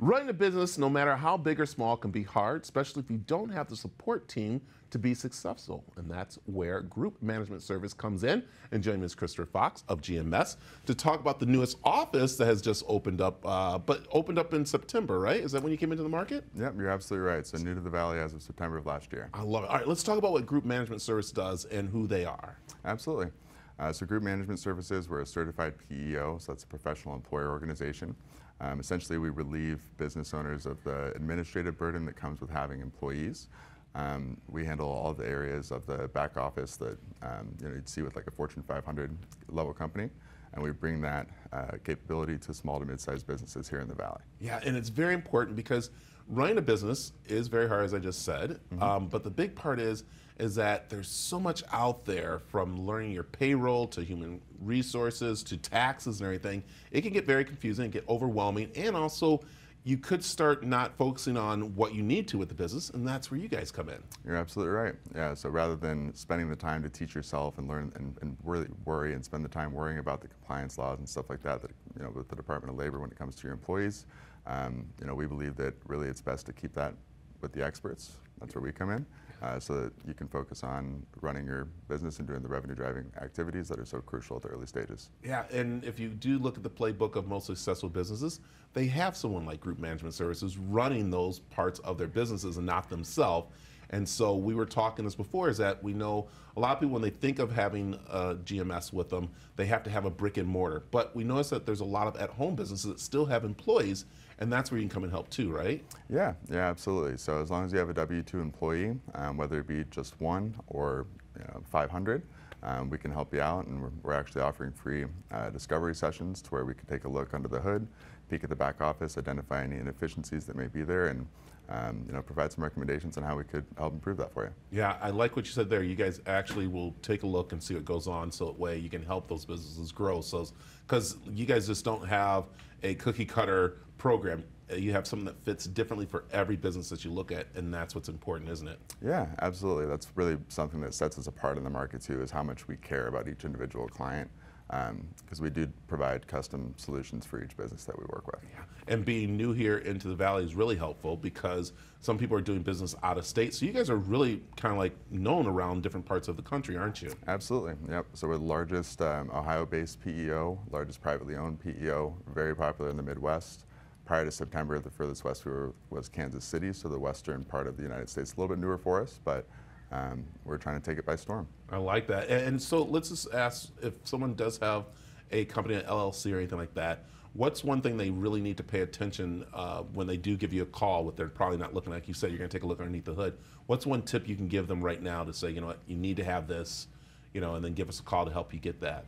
Running a business, no matter how big or small, can be hard, especially if you don't have the support team to be successful. And that's where Group Management Service comes in. And joining me is Christopher Fox of GMS to talk about the newest office that has just opened up, uh, but opened up in September, right? Is that when you came into the market? Yep, you're absolutely right. So new to the Valley as of September of last year. I love it. All right, let's talk about what Group Management Service does and who they are. Absolutely. Uh, so Group Management Services, we're a certified PEO, so that's a professional employer organization. Um, essentially, we relieve business owners of the administrative burden that comes with having employees. Um, we handle all the areas of the back office that um, you know, you'd see with like a Fortune 500 level company, and we bring that uh, capability to small to mid-sized businesses here in the Valley. Yeah, and it's very important because running a business is very hard, as I just said. Mm -hmm. but the big part is is that there's so much out there from learning your payroll to human resources to taxes and everything. It can get very confusing and get overwhelming and also you could start not focusing on what you need to with the business, and that's where you guys come in. You're absolutely right. Yeah, so rather than spending the time to teach yourself and learn and, and really worry and spend the time worrying about the compliance laws and stuff like that, that you know, with the Department of Labor when it comes to your employees, um, you know, we believe that really it's best to keep that with the experts. That's where we come in uh, so that you can focus on running your business and doing the revenue driving activities that are so crucial at the early stages. Yeah, and if you do look at the playbook of most successful businesses, they have someone like Group Management Services running those parts of their businesses and not themselves. And so we were talking this before is that we know a lot of people when they think of having a GMS with them, they have to have a brick and mortar. But we notice that there's a lot of at-home businesses that still have employees and that's where you can come and help too, right? Yeah, yeah, absolutely. So as long as you have a W-2 employee, um, whether it be just one or you know, 500, um, we can help you out, and we're, we're actually offering free uh, discovery sessions to where we can take a look under the hood, peek at the back office, identify any inefficiencies that may be there, and um, you know, provide some recommendations on how we could help improve that for you. Yeah, I like what you said there. You guys actually will take a look and see what goes on, so that way you can help those businesses grow. So, because you guys just don't have a cookie cutter program. Uh, you have something that fits differently for every business that you look at, and that's what's important, isn't it? Yeah, absolutely. That's really something that sets us apart in the market too, is how much we care about each individual client because um, we do provide custom solutions for each business that we work with. Yeah. And being new here into the Valley is really helpful because some people are doing business out of state. So you guys are really kind of like known around different parts of the country, aren't you? Absolutely. Yep. So we're the largest um, Ohio-based PEO, largest privately owned PEO, very popular in the Midwest prior to September, the furthest west we were was Kansas City, so the western part of the United States. A little bit newer for us, but um, we're trying to take it by storm. I like that. And so let's just ask if someone does have a company, an LLC or anything like that, what's one thing they really need to pay attention uh, when they do give you a call, what they're probably not looking like you said, you're going to take a look underneath the hood. What's one tip you can give them right now to say, you know what, you need to have this, you know, and then give us a call to help you get that?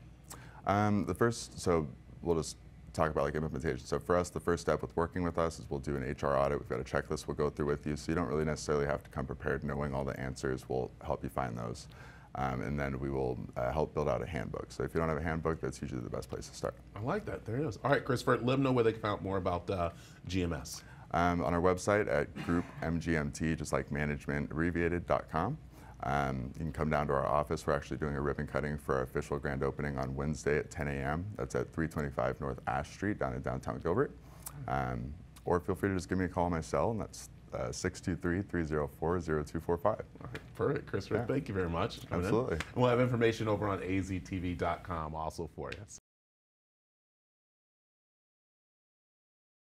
Um, the first, so we'll just talk about like implementation. So for us, the first step with working with us is we'll do an HR audit. We've got a checklist we'll go through with you, so you don't really necessarily have to come prepared knowing all the answers. We'll help you find those. Um, and then we will uh, help build out a handbook. So if you don't have a handbook, that's usually the best place to start. I like that. There it is. All right, Christopher, let them know where they can find out more about uh, GMS. Um, on our website at groupmgmt, just like management abbreviated.com. Um, you can come down to our office. We're actually doing a ribbon cutting for our official grand opening on Wednesday at 10 a.m. That's at 325 North Ash Street down in downtown Gilbert. Um, or feel free to just give me a call on my cell, and that's 623-304-0245. Uh, perfect, Christopher. Yeah. Thank you very much. Absolutely. We'll have information over on aztv.com also for you.